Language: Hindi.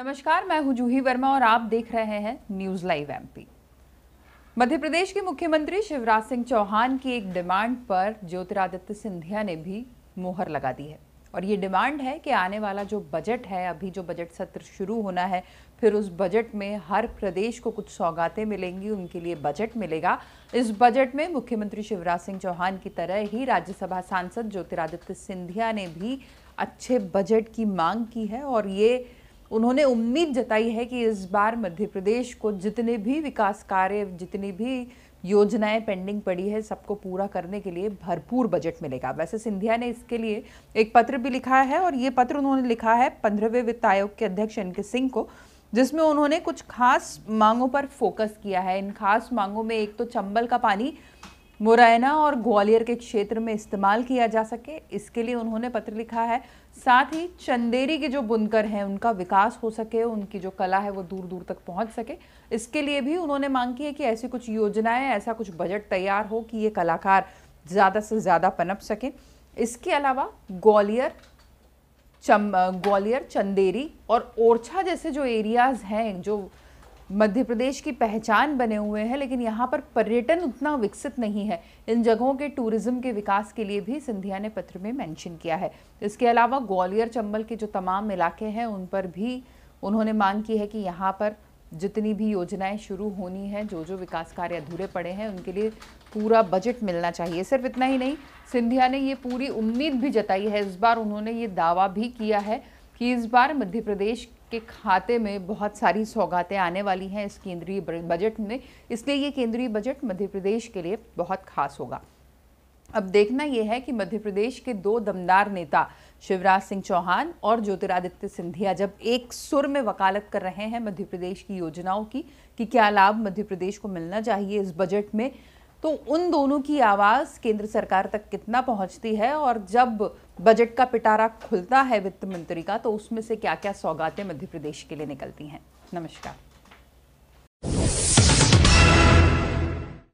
नमस्कार, मैं हूँ जूही वर्मा और आप देख रहे हैं news live MP Madhya Pradesh के मुख्यमंत्री शिवराज सिंह चौहान की एक डिमांड पर ज्योतिरादित्य सिंधिया ने भी मोहर लगा दी है। और ये डिमांड है कि आने वाला जो बजट है, अभी जो बजट सत्र शुरू होना है, फिर उस बजट में हर प्रदेश को कुछ सौगातें मिलेंगी, उनके लिए बजट मिलेगा। इस बजट में मुख्यमंत्री शिवराज सिंह चौहान की तरह ही राज्यसभा सांसद ज्योतिरादित्य सिंधिया ने भी अच्छे बजट की मांग की है और ये उन्होंने उम्मीद जताई है कि इस बार मध्य प्रदेश को जितने भी विकास कार्य, जितनी भी योजनाएँ पेंडिंग पड़ी है, सबको पूरा करने के लिए भरपूर बजट मिलेगा। वैसे सिंधिया ने इसके लिए एक पत्र भी लिखा है और ये पत्र उन्होंने लिखा है पंद्रहवें वित्त आयोग के अध्यक्ष एन के सिंह को, जिसमें उन्होंने कुछ खास मांगों पर फोकस किया है। इन खास मांगों में एक तो चंबल का पानी मुरैना और ग्वालियर के क्षेत्र में इस्तेमाल किया जा सके, इसके लिए उन्होंने पत्र लिखा है। साथ ही चंदेरी के जो बुनकर हैं, उनका विकास हो सके, उनकी जो कला है, वो दूर दूर तक पहुँच सके। इसके लिए भी उन्होंने मांग की है कि ऐसी कुछ योजनाएँ, ऐसा कुछ बजट तैयार हो कि ये कलाकार ज़्यादा से ज़्यादा पनप सकें। इसके अलावा ग्वालियर, चम, ग्वालियर, चंदेरी और ओरछा जैसे जो एरियाज़ हैं, जो मध्य प्रदेश की पहचान बने हुए हैं, लेकिन यहाँ पर पर्यटन उतना विकसित नहीं है। इन जगहों के टूरिज़्म के विकास के लिए भी सिंधिया ने पत्र में मेंशन किया है। इसके अलावा ग्वालियर, चंबल के जो तमाम इलाके हैं, उन पर भी उन्होंने मांग की है कि यहाँ पर जितनी भी योजनाएँ शुरू होनी है जो जो विकास कार्य अधूरे पड़े हैं, उनके लिए पूरा बजट मिलना चाहिए। सिर्फ़ इतना ही नहीं, सिंधिया ने ये पूरी उम्मीद भी जताई है। इस बार उन्होंने ये दावा भी किया है कि इस बार मध्य प्रदेश के खाते में बहुत सारी सौगातें आने वाली हैं इस केंद्रीय बजट में। इसलिए ये केंद्रीय बजट मध्य प्रदेश के लिए बहुत खास होगा। अब देखना यह है कि मध्य प्रदेश के दो दमदार नेता, शिवराज सिंह चौहान और ज्योतिरादित्य सिंधिया, जब एक सुर में वकालत कर रहे हैं मध्य प्रदेश की योजनाओं की, कि क्या लाभ मध्य प्रदेश को मिलना चाहिए इस बजट में तो उन दोनों की आवाज़ केंद्र सरकार तक कितना पहुँचती है? और जब बजट का पिटारा खुलता है वित्त मंत्री का तो उसमें से क्या क्या सौगातें मध्य प्रदेश के लिए निकलती हैं? नमस्कार।